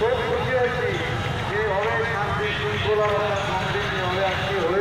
খুব খুশি হয়েছি এইভাবে শান্তি শৃঙ্খলা শান্তি নিয়ে আজকে হয়ে